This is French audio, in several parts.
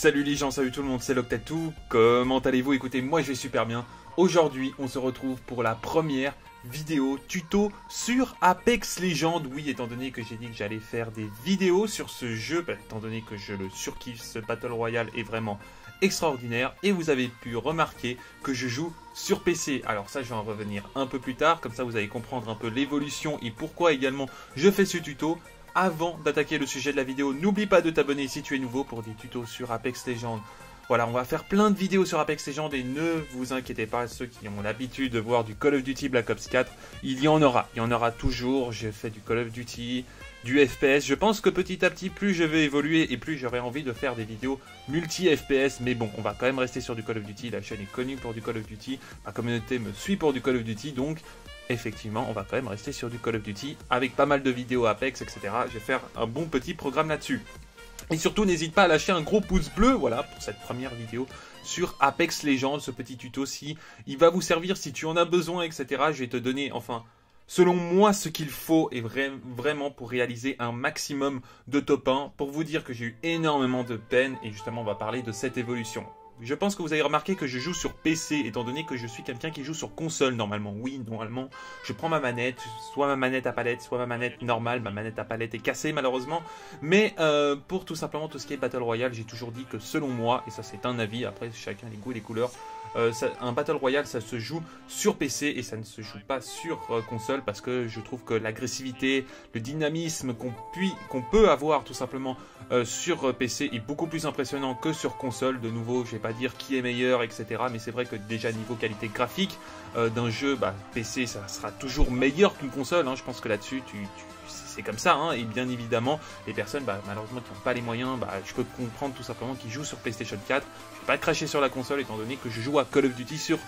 Salut les gens, salut tout le monde, c'est Loctatou. Comment allez-vous? Écoutez, moi je vais super bien. Aujourd'hui, on se retrouve pour la première vidéo tuto sur Apex Legends. Oui, étant donné que j'ai dit que j'allais faire des vidéos sur ce jeu, bah, étant donné que je le surkiffe, ce Battle Royale est vraiment extraordinaire et vous avez pu remarquer que je joue sur PC. Alors ça je vais en revenir un peu plus tard, comme ça vous allez comprendre un peu l'évolution et pourquoi également je fais ce tuto. Avant d'attaquer le sujet de la vidéo, n'oublie pas de t'abonner si tu es nouveau pour des tutos sur Apex Legends. Voilà, on va faire plein de vidéos sur Apex Legends et ne vous inquiétez pas, ceux qui ont l'habitude de voir du Call of Duty Black Ops 4, il y en aura. Il y en aura toujours, je fais du Call of Duty, du FPS. Je pense que petit à petit, plus je vais évoluer et plus j'aurai envie de faire des vidéos multi-FPS. Mais bon, on va quand même rester sur du Call of Duty. La chaîne est connue pour du Call of Duty. Ma communauté me suit pour du Call of Duty. Donc, effectivement, on va quand même rester sur du Call of Duty avec pas mal de vidéos Apex, etc. Je vais faire un bon petit programme là-dessus. Et surtout, n'hésite pas à lâcher un gros pouce bleu, voilà, pour cette première vidéo sur Apex Legends, ce petit tuto si il va vous servir si tu en as besoin, etc. Je vais te donner, enfin, selon moi, ce qu'il faut est vraiment pour réaliser un maximum de top 1. Pour vous dire que j'ai eu énormément de peine et justement, on va parler de cette évolution. Je pense que vous avez remarqué que je joue sur PC, étant donné que je suis quelqu'un qui joue sur console normalement. Oui, normalement, je prends ma manette, soit ma manette à palette, soit ma manette normale. Ma manette à palette est cassée malheureusement. Mais euh, pour tout simplement tout ce qui est Battle Royale, j'ai toujours dit que selon moi, et ça c'est un avis, après chacun les goûts et les couleurs, euh, un Battle Royale, ça se joue sur PC et ça ne se joue pas sur euh, console parce que je trouve que l'agressivité, le dynamisme qu'on peut avoir tout simplement euh, sur PC est beaucoup plus impressionnant que sur console. De nouveau, je vais pas dire qui est meilleur, etc. Mais c'est vrai que déjà niveau qualité graphique d'un jeu, bah, PC ça sera toujours meilleur qu'une console. Hein. Je pense que là-dessus, tu c'est comme ça, hein, et bien évidemment, les personnes, bah, malheureusement, qui n'ont pas les moyens, bah, je peux comprendre tout simplement qu'ils jouent sur PlayStation 4. Je vais pas cracher sur la console étant donné que je joue à Call of Duty sur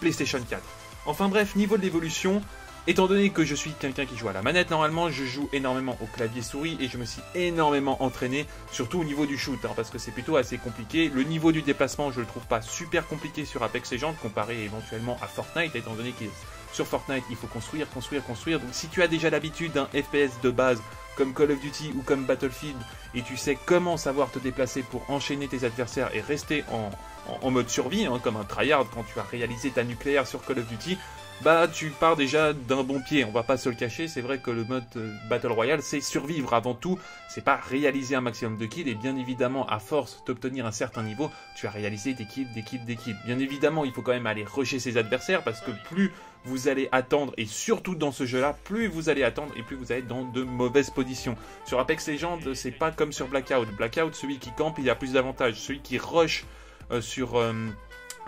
PlayStation 4. Enfin bref, niveau de l'évolution, Étant donné que je suis quelqu'un qui joue à la manette, normalement, je joue énormément au clavier souris et je me suis énormément entraîné, surtout au niveau du shoot, hein, parce que c'est plutôt assez compliqué. Le niveau du déplacement, je le trouve pas super compliqué sur Apex Legends, comparé éventuellement à Fortnite, étant donné que sur Fortnite, il faut construire, construire, construire. Donc si tu as déjà l'habitude d'un FPS de base, comme Call of Duty ou comme Battlefield, et tu sais comment savoir te déplacer pour enchaîner tes adversaires et rester en, mode survie, hein, comme un tryhard quand tu as réalisé ta nucléaire sur Call of Duty, bah tu pars déjà d'un bon pied, on va pas se le cacher, c'est vrai que le mode euh, Battle Royale c'est survivre avant tout, c'est pas réaliser un maximum de kills et bien évidemment à force d'obtenir un certain niveau, tu as réalisé des kills, des kills, des kills. Bien évidemment il faut quand même aller rusher ses adversaires parce que plus vous allez attendre et surtout dans ce jeu là, plus vous allez attendre et plus vous allez dans de mauvaises positions. Sur Apex Legends c'est pas comme sur Blackout, Blackout celui qui campe il a plus d'avantages, celui qui rush euh, sur... Euh,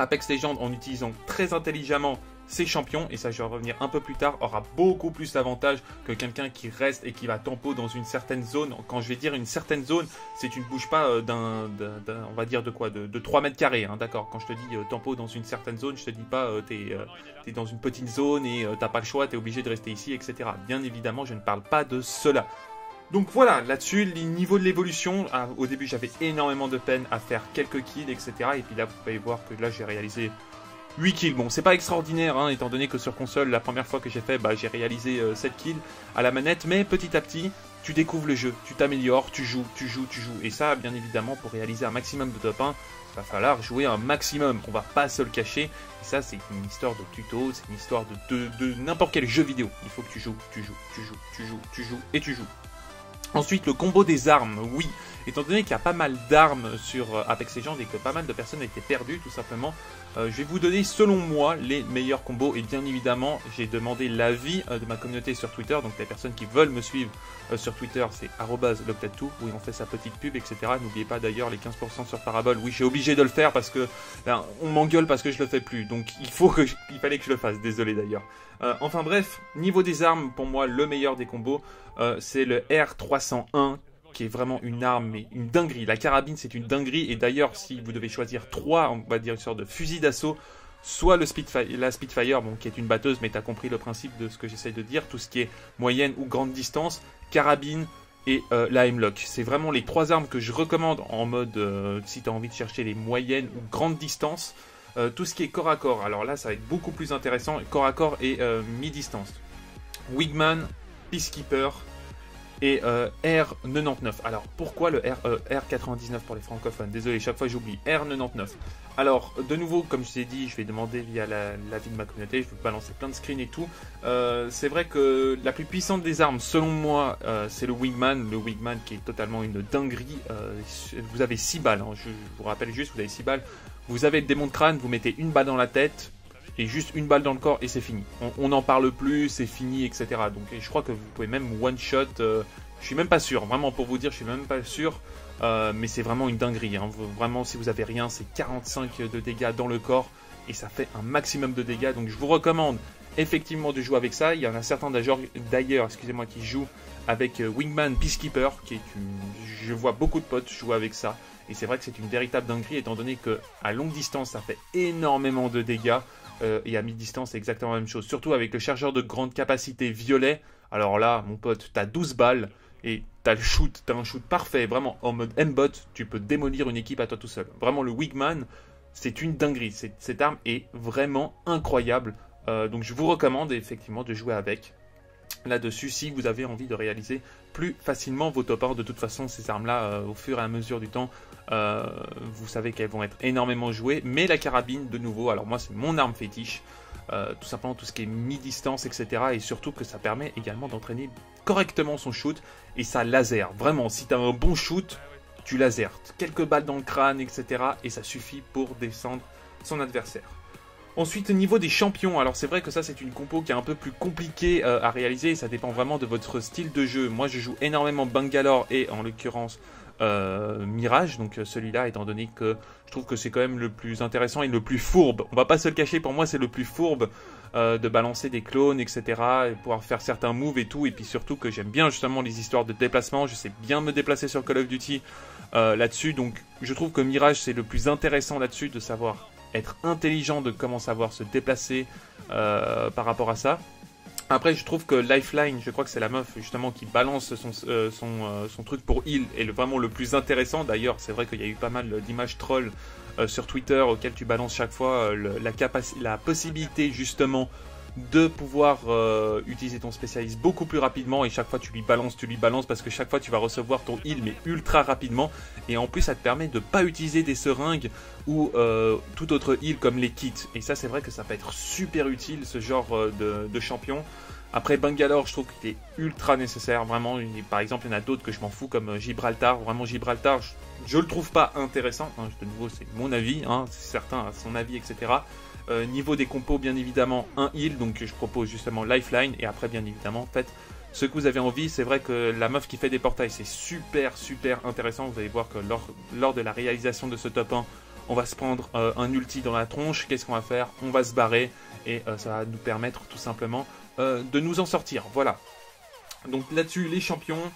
Apex Legends en utilisant très intelligemment ses champions, et ça je vais revenir un peu plus tard, aura beaucoup plus d'avantages que quelqu'un qui reste et qui va tempo dans une certaine zone. Quand je vais dire une certaine zone, c'est tu ne bouges pas euh, d'un, on va dire de quoi, de, 3 mètres carrés, hein, d'accord Quand je te dis euh, tempo dans une certaine zone, je te dis pas euh, t'es, es dans une petite zone et t'as pas le choix, t'es obligé de rester ici, etc. Bien évidemment, je ne parle pas de cela. Donc voilà, là-dessus, les niveaux de l'évolution, ah, au début j'avais énormément de peine à faire quelques kills, etc. Et puis là, vous pouvez voir que là j'ai réalisé 8 kills. Bon, c'est pas extraordinaire, hein, étant donné que sur console, la première fois que j'ai fait, bah, j'ai réalisé 7 euh, kills à la manette, mais petit à petit, tu découvres le jeu, tu t'améliores, tu joues, tu joues, tu joues. Et ça, bien évidemment, pour réaliser un maximum de top 1, il va falloir jouer un maximum. On va pas se le cacher. Et ça, c'est une histoire de tuto, c'est une histoire de, de n'importe quel jeu vidéo. Il faut que tu joues, tu joues, tu joues, tu joues, tu joues et tu joues. Ensuite, le combo des armes, oui. Étant donné qu'il y a pas mal d'armes sur euh, Apex Legends et que pas mal de personnes étaient perdues, tout simplement, euh, je vais vous donner, selon moi, les meilleurs combos. Et bien évidemment, j'ai demandé l'avis euh, de ma communauté sur Twitter. Donc, les personnes qui veulent me suivre sur Twitter, c'est loctatou, où on fait sa petite pub, etc. N'oubliez pas d'ailleurs les 15% sur Parabole. Oui, j'ai obligé de le faire parce que ben, on m'engueule parce que je le fais plus. Donc, il faut que il fallait que je le fasse. Désolé d'ailleurs. enfin bref, niveau des armes, pour moi, le meilleur des combos, c'est le R301 qui est vraiment une arme, mais une dinguerie. La carabine, c'est une dinguerie. Et d'ailleurs, si vous devez choisir trois, on va dire une sorte de fusil d'assaut, soit le la Spitfire, bon, qui est une batteuse, mais tu as compris le principe de ce que j'essaie de dire, tout ce qui est moyenne ou grande distance, carabine et euh, la M-Lock. C'est vraiment les trois armes que je recommande en mode, euh, si tu as envie de chercher les moyennes ou grandes distances. Euh, tout ce qui est corps à corps, alors là ça va être beaucoup plus intéressant, corps à corps et mi-distance. Wigman, Peacekeeper, et R99. Alors pourquoi le R, R99 pour les francophones? Désolé, chaque fois j'oublie. R99. Alors, de nouveau, comme je t'ai dit, je vais demander via la, vie de ma communauté, je vais balancer plein de screens et tout. c'est vrai que la plus puissante des armes, selon moi, c'est le Wingman. Le Wingman qui est totalement une dinguerie. vous avez 6 balles, hein. je, vous rappelle juste, vous avez 6 balles. Vous avez le démon de crâne, vous mettez une balle dans la tête, et juste une balle dans le corps et c'est fini. On n'en parle plus, c'est fini, etc. Donc je crois que vous pouvez même one shot. Euh, je suis même pas sûr, vraiment pour vous dire, je suis même pas sûr. Euh, mais c'est vraiment une dinguerie. Hein. Vraiment, si vous avez rien, c'est 45 de dégâts dans le corps et ça fait un maximum de dégâts. Donc je vous recommande effectivement de jouer avec ça. Il y en a certains d'ailleurs, excusez-moi, qui jouent avec euh, Wingman Peacekeeper, je vois beaucoup de potes jouer avec ça. Et c'est vrai que c'est une véritable dinguerie étant donné que à longue distance ça fait énormément de dégâts. Euh, et à mi-distance, c'est exactement la même chose. Surtout avec le chargeur de grande capacité violet. Alors là, mon pote, t'as 12 balles et t'as le shoot, t'as un shoot parfait, vraiment en mode M-bot, tu peux démolir une équipe à toi tout seul. Vraiment, le Wigman, c'est une dinguerie. Cette arme est vraiment incroyable. Euh, donc je vous recommande effectivement de jouer avec là-dessus si vous avez envie de réaliser plus facilement vos top 1. De toute façon, ces armes-là, euh, au fur et à mesure du temps, euh, vous savez qu'elles vont être énormément jouées. Mais la carabine, de nouveau, alors moi, c'est mon arme fétiche. Tout simplement tout ce qui est mi-distance, etc. Et surtout que ça permet également d'entraîner correctement son shoot et sa laser. Vraiment, si tu as un bon shoot, tu laser. Quelques balles dans le crâne, etc. Et ça suffit pour descendre son adversaire. Ensuite, au niveau des champions, alors c'est vrai que ça c'est une compo qui est un peu plus compliquée euh, à réaliser, ça dépend vraiment de votre style de jeu. Moi je joue énormément Bangalore et en l'occurrence euh, Mirage, donc euh, celui-là étant donné que je trouve que c'est quand même le plus intéressant et le plus fourbe. On va pas se le cacher, pour moi c'est le plus fourbe de balancer des clones, etc. et pouvoir faire certains moves et tout, et puis surtout que j'aime bien justement les histoires de déplacement, je sais bien me déplacer sur Call of Duty là-dessus, donc je trouve que Mirage c'est le plus intéressant là-dessus de savoir être intelligent de comment savoir se déplacer euh, par rapport à ça. Après, je trouve que Lifeline, je crois que c'est la meuf justement qui balance son, euh, son, euh, son, truc pour heal, est vraiment le plus intéressant. D'ailleurs, c'est vrai qu'il y a eu pas mal d'images trolls sur Twitter auxquelles tu balances chaque fois la possibilité justement de pouvoir euh, utiliser ton spécialiste beaucoup plus rapidement et chaque fois tu lui balances, tu lui balances parce que chaque fois tu vas recevoir ton heal mais ultra rapidement et en plus ça te permet de pas utiliser des seringues ou euh, tout autre heal comme les kits et ça c'est vrai que ça peut être super utile ce genre euh, de, champion. Après Bangalore, je trouve qu'il est ultra nécessaire, vraiment. Par exemple, il y en a d'autres que je m'en fous, comme Gibraltar. Vraiment, Gibraltar, je, le trouve pas intéressant. Hein, de nouveau, c'est mon avis, hein, certains à son avis, etc. Euh, niveau des compos, bien évidemment, un heal, donc je propose justement Lifeline, et après, bien évidemment, faites ce que vous avez envie. C'est vrai que la meuf qui fait des portails, c'est super, super intéressant. Vous allez voir que lors, de la réalisation de ce top 1, on va se prendre euh, un ulti dans la tronche. Qu'est-ce qu'on va faire? On va se barrer, et euh, ça va nous permettre tout simplement de nous en sortir. Voilà. Donc là-dessus, les champions,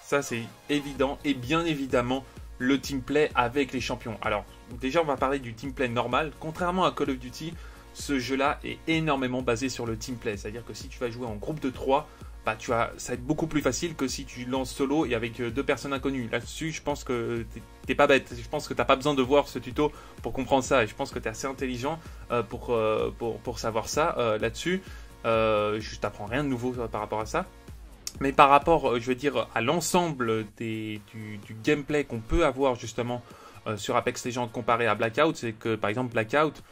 ça c'est évident, et bien évidemment, le team play avec les champions. Alors, déjà, on va parler du team play normal. Contrairement à Call of Duty, ce jeu-là est énormément basé sur le team play. C'est-à-dire que si tu vas jouer en groupe de 3, bah, tu ça va être beaucoup plus facile que si tu lances solo et avec euh, deux personnes inconnues. Là-dessus, je pense que t'es pas bête. Je pense que t'as pas besoin de voir ce tuto pour comprendre ça. Et je pense que tu es assez intelligent euh, euh, pour, pour, savoir ça là-dessus. je t'apprends rien de nouveau par rapport à ça. Mais par rapport, je veux dire, à l'ensemble du, gameplay qu'on peut avoir justement sur Apex Legends comparé à Blackout, c'est que par exemple Blackout,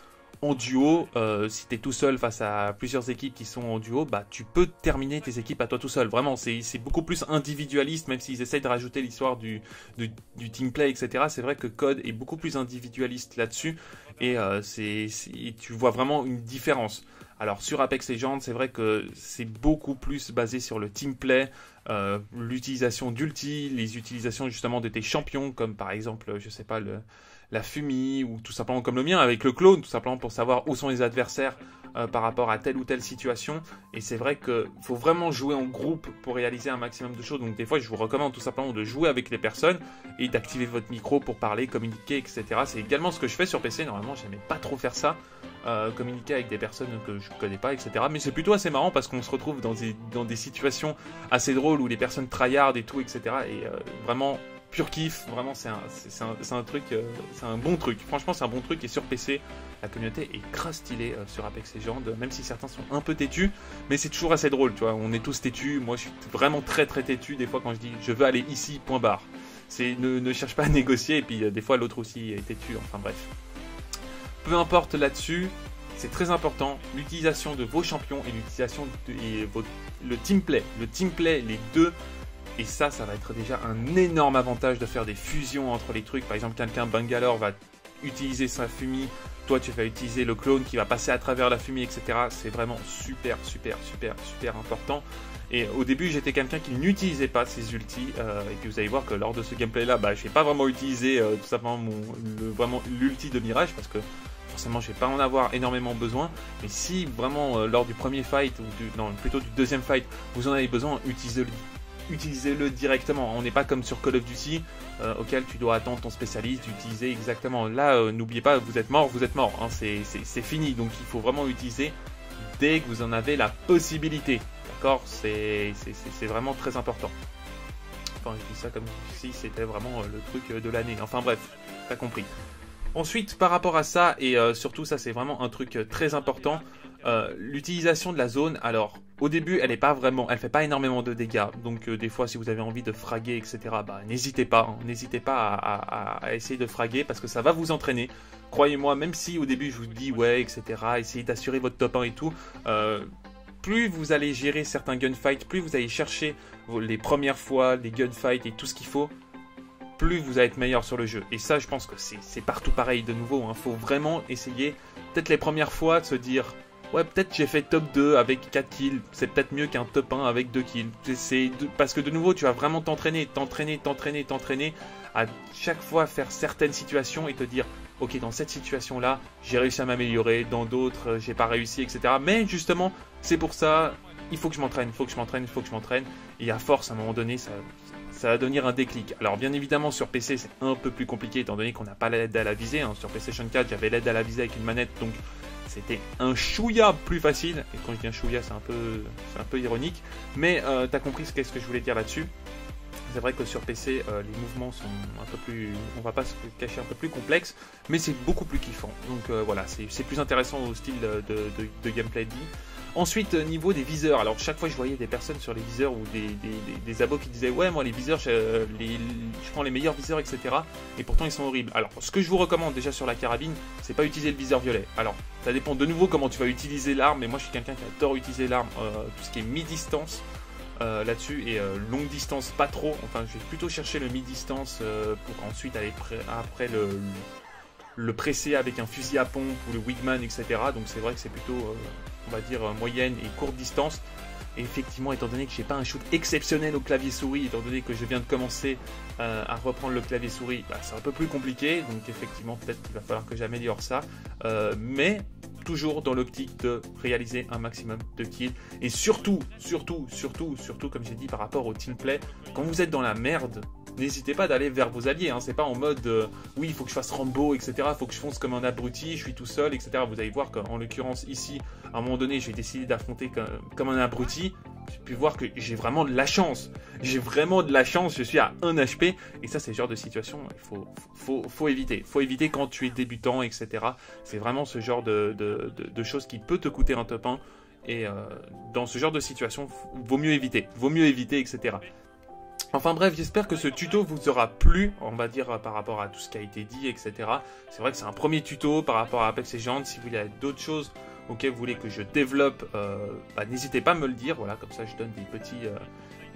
en duo, euh, si tu es tout seul face à plusieurs équipes qui sont en duo, bah tu peux terminer tes équipes à toi tout seul. Vraiment, c'est beaucoup plus individualiste, même s'ils essayent de rajouter l'histoire du, du, du, team play, etc. C'est vrai que Code est beaucoup plus individualiste là-dessus, et euh, c'est tu vois vraiment une différence. Alors sur Apex Legends, c'est vrai que c'est beaucoup plus basé sur le team play, euh, l'utilisation d'ulti, les utilisations justement de tes champions, comme par exemple, je sais pas, le, la fumée, ou tout simplement comme le mien avec le clone, tout simplement pour savoir où sont les adversaires euh, par rapport à telle ou telle situation. Et c'est vrai qu'il faut vraiment jouer en groupe pour réaliser un maximum de choses. Donc des fois, je vous recommande tout simplement de jouer avec les personnes et d'activer votre micro pour parler, communiquer, etc. C'est également ce que je fais sur PC. Normalement, j'aimais pas trop faire ça, euh, communiquer avec des personnes que je connais pas, etc. Mais c'est plutôt assez marrant parce qu'on se retrouve dans des, situations assez drôles où les personnes tryhard et tout, etc. Et euh, vraiment pur kiff, vraiment c'est un, truc, c'est un bon truc. Franchement, c'est un bon truc et sur PC, la communauté est grave stylée sur Apex Legends, même si certains sont un peu têtus, mais c'est toujours assez drôle, tu vois, on est tous têtus, moi je suis vraiment très très têtu des fois quand je dis je veux aller ici, point barre. C'est ne cherche pas à négocier, et puis des fois l'autre aussi est têtu, enfin bref. Peu importe là-dessus, c'est très important, l'utilisation de vos champions et l'utilisation de le team play. Le team play, les deux. Et ça, ça va être déjà un énorme avantage de faire des fusions entre les trucs. Par exemple, quelqu'un Bangalore va utiliser sa fumée, toi tu vas utiliser le clone qui va passer à travers la fumée, etc. C'est vraiment super, super, super, super important. Et au début, j'étais quelqu'un qui n'utilisait pas ses ultis. Euh, et puis vous allez voir que lors de ce gameplay-là, bah, je n'ai pas vraiment utilisé euh, tout simplement mon, vraiment l'ulti de Mirage parce que forcément je vais pas en avoir énormément besoin, mais si vraiment euh, lors du premier fight, ou plutôt du deuxième fight, vous en avez besoin, utilisez-le directement. On n'est pas comme sur Call of Duty, euh, auquel tu dois attendre ton spécialiste, utiliser exactement. Là, euh, n'oubliez pas, vous êtes mort, vous êtes mort. Hein, c'est fini. Donc il faut vraiment utiliser dès que vous en avez la possibilité. D'accord? C'est vraiment très important. Enfin, je dis ça comme si c'était vraiment le truc de l'année. Enfin bref, t'as compris. Ensuite, par rapport à ça, et euh, surtout ça c'est vraiment un truc euh, très important, euh, l'utilisation de la zone, alors au début elle est pas vraiment, elle fait pas énormément de dégâts, donc des fois si vous avez envie de fraguer etc, bah n'hésitez pas, hein. n'hésitez pas à, essayer de fraguer parce que ça va vous entraîner. Croyez-moi, même si au début je vous dis ouais etc, essayez d'assurer votre top 1 et tout, plus vous allez gérer certains gunfights, plus vous allez chercher les premières fois, les gunfights et tout ce qu'il faut, plus vous allez être meilleur sur le jeu. Et ça, je pense que c'est partout pareil de nouveau. Il hein. faut vraiment essayer, peut-être les premières fois, de se dire Ouais, peut-être j'ai fait top 2 avec 4 kills, c'est peut-être mieux qu'un top 1 avec 2 kills. C'est parce que de nouveau, tu vas vraiment t'entraîner, t'entraîner, t'entraîner, t'entraîner à chaque fois faire certaines situations et te dire OK, dans cette situation-là, j'ai réussi à m'améliorer, dans d'autres, euh, j'ai pas réussi, etc. Mais justement, c'est pour ça, il faut que je m'entraîne, il faut que je m'entraîne, il faut que je m'entraîne. Et à force, à un moment donné, ça, ça va devenir un déclic. Alors bien évidemment sur PC c'est un peu plus compliqué étant donné qu'on n'a pas l'aide à la visée. Hein. Sur PlayStation 4 j'avais l'aide à la visée avec une manette donc c'était un chouïa plus facile. Et quand je dis un chouïa c'est un peu, un peu ironique. Mais euh, t'as compris ce qu'est-ce que je voulais dire là-dessus. C'est vrai que sur PC euh, les mouvements sont un peu plus, on va pas se cacher un peu plus complexes, mais c'est beaucoup plus kiffant. Donc euh, voilà, c'est plus intéressant au style de, de, de gameplay. Ensuite, euh, niveau des viseurs, alors chaque fois je voyais des personnes sur les viseurs ou des, abos qui disaient ouais moi les viseurs, je, prends les meilleurs viseurs, etc. Et pourtant ils sont horribles. Alors ce que je vous recommande déjà sur la carabine, c'est pas utiliser le viseur violet. Alors ça dépend de nouveau comment tu vas utiliser l'arme, mais moi je suis quelqu'un qui adore utiliser l'arme, euh, tout ce qui est mi-distance. Euh, là-dessus et longue distance pas trop enfin je vais plutôt chercher le mi-distance pour ensuite aller après le, le presser avec un fusil à pompe ou le wigman etc donc c'est vrai que c'est plutôt on va dire, euh, moyenne et courte distance. Effectivement, étant donné que j'ai pas un shoot exceptionnel au clavier souris, étant donné que je viens de commencer euh, à reprendre le clavier souris, bah, c'est un peu plus compliqué. Donc effectivement, peut-être qu'il va falloir que j'améliore ça. Euh, mais toujours dans l'optique de réaliser un maximum de kills. Et surtout, surtout, surtout, surtout, comme j'ai dit par rapport au team play, quand vous êtes dans la merde, n'hésitez pas d'aller vers vos alliés. Hein. C'est pas en mode euh, oui, il faut que je fasse Rambo, etc. Il faut que je fonce comme un abruti, je suis tout seul, etc. Vous allez voir qu'en l'occurrence, ici, à un moment donné, j'ai décidé d'affronter comme, un abruti. J'ai pu voir que j'ai vraiment de la chance. J'ai vraiment de la chance. Je suis à 1 HP. Et ça, c'est le genre de situation il faut, faut, faut éviter. faut éviter quand tu es débutant, etc. C'est vraiment ce genre de, de, choses qui peut te coûter un top 1. Et euh, dans ce genre de situation, vaut mieux éviter. Vaut mieux éviter, etc. Enfin bref, j'espère que ce tuto vous aura plu, on va dire par rapport à tout ce qui a été dit, etc. C'est vrai que c'est un premier tuto par rapport à Apex Legends. Si vous avez d'autres choses auxquelles vous voulez que je développe, euh, bah, n'hésitez pas à me le dire. Voilà, comme ça je donne des petits, euh,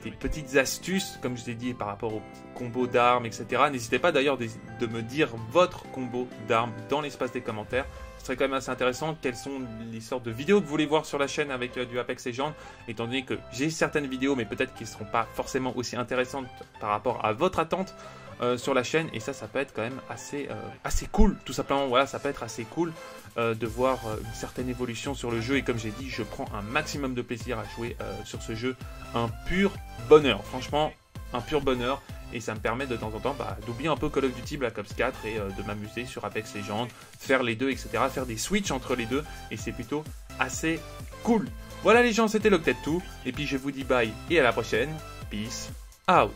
des petites astuces, comme je vous ai dit, par rapport au combo d'armes, etc. N'hésitez pas d'ailleurs de, me dire votre combo d'armes dans l'espace des commentaires. Ce serait quand même assez intéressant. Quelles sont les sortes de vidéos que vous voulez voir sur la chaîne avec euh, du Apex Legends? Étant donné que j'ai certaines vidéos, mais peut-être qu'elles ne seront pas forcément aussi intéressantes par rapport à votre attente. Euh, sur la chaîne et ça ça peut être quand même assez euh, assez cool tout simplement voilà ça peut être assez cool de voir une certaine évolution sur le jeu et comme j'ai dit je prends un maximum de plaisir à jouer sur ce jeu un pur bonheur franchement un pur bonheur et ça me permet de temps en temps bah, d'oublier un peu Call of Duty Black Ops 4 et de m'amuser sur Apex Legends, faire les deux, etc. Faire des switches entre les deux et c'est plutôt assez cool. Voilà les gens, c'était l'Octet tout et puis je vous dis bye et à la prochaine. Peace out.